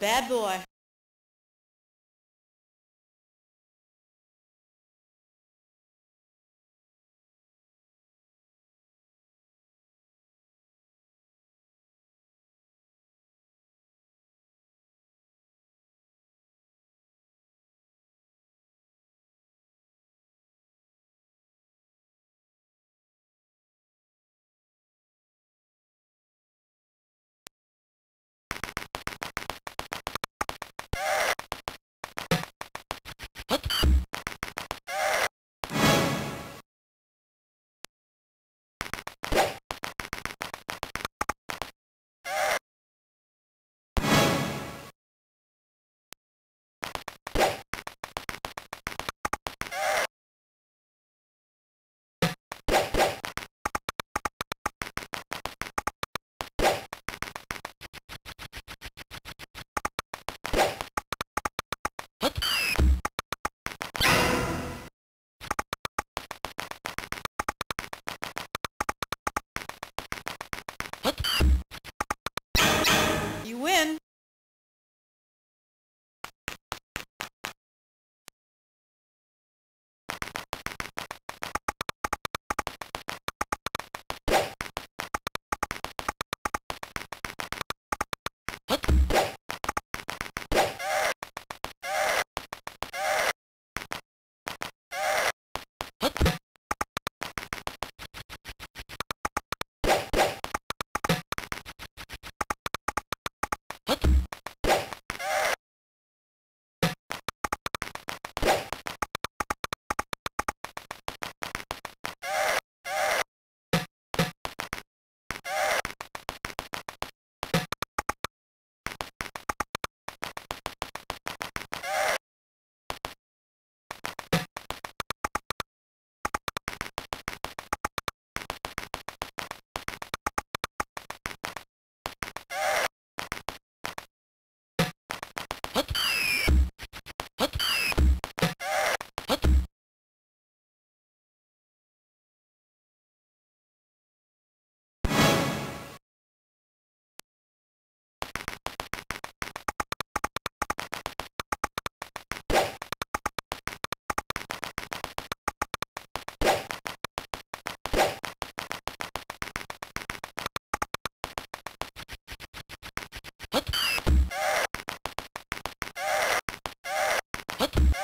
bad boy. What?